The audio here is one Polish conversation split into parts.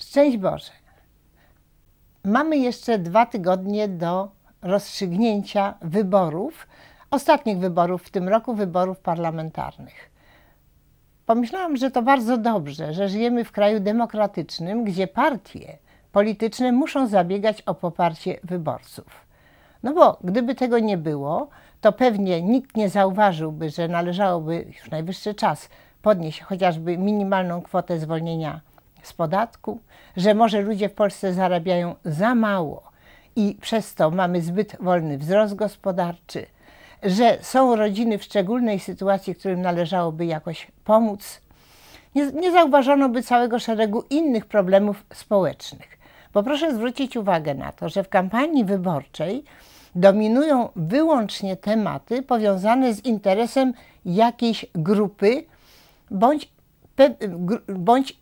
Szczęść Boże. Mamy jeszcze dwa tygodnie do rozstrzygnięcia wyborów, ostatnich wyborów w tym roku, wyborów parlamentarnych. Pomyślałam, że to bardzo dobrze, że żyjemy w kraju demokratycznym, gdzie partie polityczne muszą zabiegać o poparcie wyborców. No bo gdyby tego nie było, to pewnie nikt nie zauważyłby, że należałoby już najwyższy czas podnieść chociażby minimalną kwotę zwolnienia z podatku, że może ludzie w Polsce zarabiają za mało i przez to mamy zbyt wolny wzrost gospodarczy, że są rodziny w szczególnej sytuacji, którym należałoby jakoś pomóc. Nie, nie zauważono by całego szeregu innych problemów społecznych. Bo proszę zwrócić uwagę na to, że w kampanii wyborczej dominują wyłącznie tematy powiązane z interesem jakiejś grupy bądź, bądź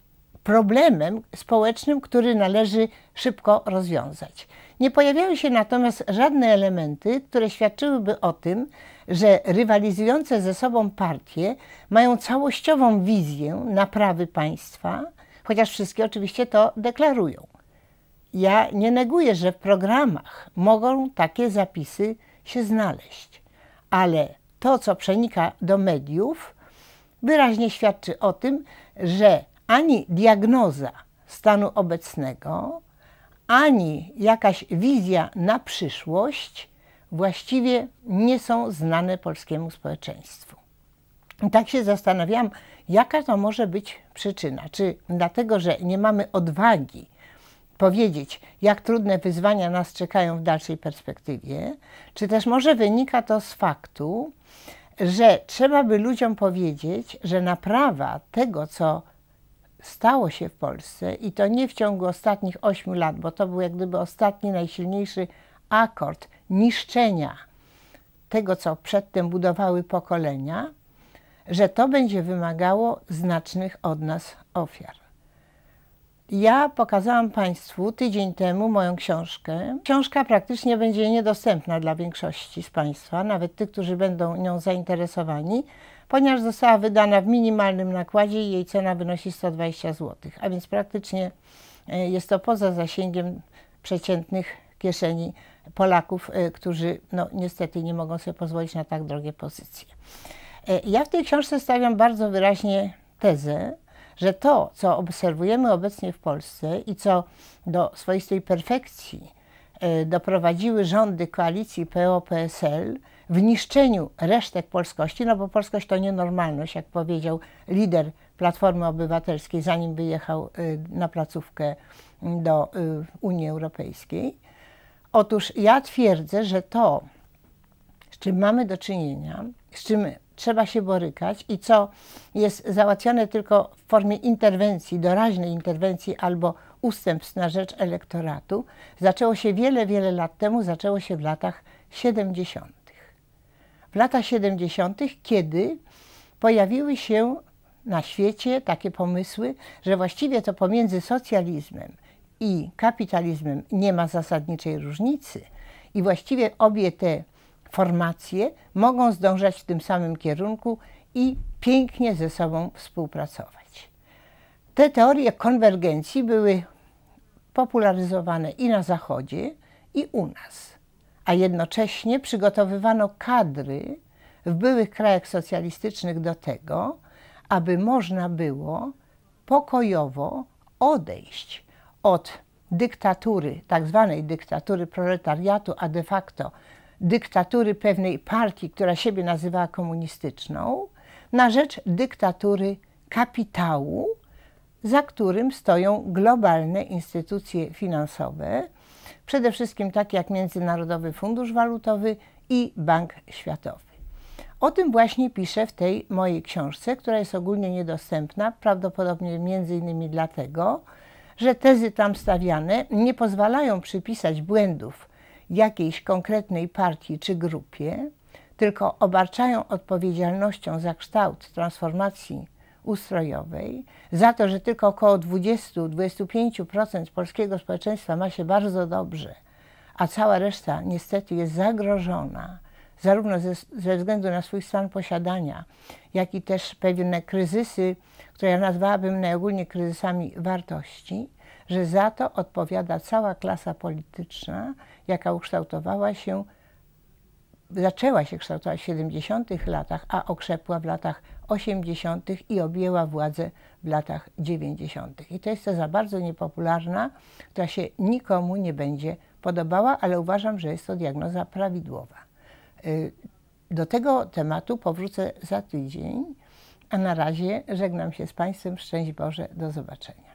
problemem społecznym, który należy szybko rozwiązać. Nie pojawiały się natomiast żadne elementy, które świadczyłyby o tym, że rywalizujące ze sobą partie mają całościową wizję naprawy państwa, chociaż wszystkie oczywiście to deklarują. Ja nie neguję, że w programach mogą takie zapisy się znaleźć, ale to, co przenika do mediów, wyraźnie świadczy o tym, że ani diagnoza stanu obecnego, ani jakaś wizja na przyszłość właściwie nie są znane polskiemu społeczeństwu. I tak się zastanawiam, jaka to może być przyczyna. Czy dlatego, że nie mamy odwagi powiedzieć, jak trudne wyzwania nas czekają w dalszej perspektywie, czy też może wynika to z faktu, że trzeba by ludziom powiedzieć, że naprawa tego, co stało się w Polsce i to nie w ciągu ostatnich ośmiu lat, bo to był jak gdyby ostatni, najsilniejszy akord niszczenia tego, co przedtem budowały pokolenia, że to będzie wymagało znacznych od nas ofiar. Ja pokazałam Państwu tydzień temu moją książkę. Książka praktycznie będzie niedostępna dla większości z Państwa, nawet tych, którzy będą nią zainteresowani, ponieważ została wydana w minimalnym nakładzie i jej cena wynosi 120 zł, a więc praktycznie e, jest to poza zasięgiem przeciętnych kieszeni Polaków, e, którzy no, niestety nie mogą sobie pozwolić na tak drogie pozycje. E, ja w tej książce stawiam bardzo wyraźnie tezę, że to, co obserwujemy obecnie w Polsce i co do swoistej perfekcji doprowadziły rządy koalicji PO-PSL, w niszczeniu resztek polskości, no bo polskość to nienormalność, jak powiedział lider Platformy Obywatelskiej, zanim wyjechał y, na placówkę do y, Unii Europejskiej. Otóż ja twierdzę, że to, z czym mamy do czynienia, z czym trzeba się borykać i co jest załatwiane tylko w formie interwencji, doraźnej interwencji albo ustępstw na rzecz elektoratu, zaczęło się wiele, wiele lat temu, zaczęło się w latach 70 w latach 70., kiedy pojawiły się na świecie takie pomysły, że właściwie to pomiędzy socjalizmem i kapitalizmem nie ma zasadniczej różnicy i właściwie obie te formacje mogą zdążać w tym samym kierunku i pięknie ze sobą współpracować. Te teorie konwergencji były popularyzowane i na Zachodzie, i u nas a jednocześnie przygotowywano kadry w byłych krajach socjalistycznych do tego, aby można było pokojowo odejść od dyktatury, tak zwanej dyktatury proletariatu, a de facto dyktatury pewnej partii, która siebie nazywała komunistyczną, na rzecz dyktatury kapitału, za którym stoją globalne instytucje finansowe, przede wszystkim takie jak Międzynarodowy Fundusz Walutowy i Bank Światowy. O tym właśnie piszę w tej mojej książce, która jest ogólnie niedostępna, prawdopodobnie między innymi dlatego, że tezy tam stawiane nie pozwalają przypisać błędów jakiejś konkretnej partii czy grupie, tylko obarczają odpowiedzialnością za kształt transformacji ustrojowej, za to, że tylko około 20-25% polskiego społeczeństwa ma się bardzo dobrze, a cała reszta niestety jest zagrożona, zarówno ze, ze względu na swój stan posiadania, jak i też pewne kryzysy, które ja nazwałabym najogólniej kryzysami wartości, że za to odpowiada cała klasa polityczna, jaka ukształtowała się, zaczęła się kształtować w 70. latach, a okrzepła w latach 80. i objęła władzę w latach 90. I to jest teza bardzo niepopularna, która się nikomu nie będzie podobała, ale uważam, że jest to diagnoza prawidłowa. Y, do tego tematu powrócę za tydzień, a na razie żegnam się z Państwem. Szczęść Boże, do zobaczenia.